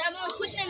Kamu khutnya